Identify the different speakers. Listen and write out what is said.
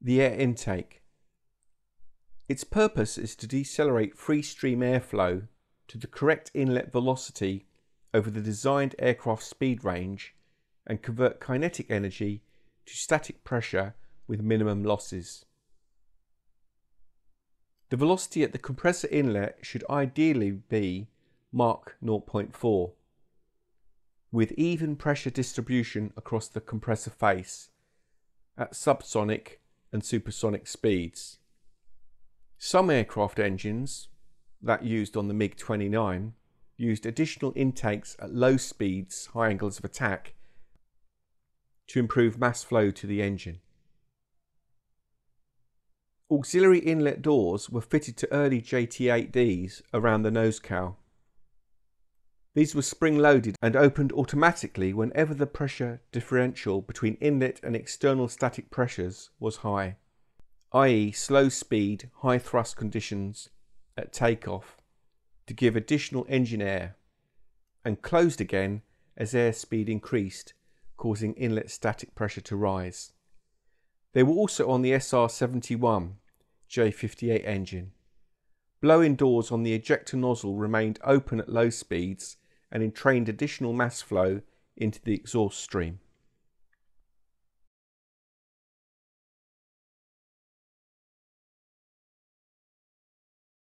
Speaker 1: The air intake. Its purpose is to decelerate free stream airflow to the correct inlet velocity over the designed aircraft speed range and convert kinetic energy to static pressure with minimum losses. The velocity at the compressor inlet should ideally be Mach 0.4 with even pressure distribution across the compressor face at subsonic and supersonic speeds. Some aircraft engines, that used on the MiG 29, used additional intakes at low speeds, high angles of attack, to improve mass flow to the engine. Auxiliary inlet doors were fitted to early JT8Ds around the nose cowl. These were spring loaded and opened automatically whenever the pressure differential between inlet and external static pressures was high, i.e., slow speed, high thrust conditions at takeoff to give additional engine air, and closed again as airspeed increased, causing inlet static pressure to rise. They were also on the SR 71 J58 engine. Blow-in doors on the ejector nozzle remained open at low speeds and entrained additional mass flow into the exhaust stream.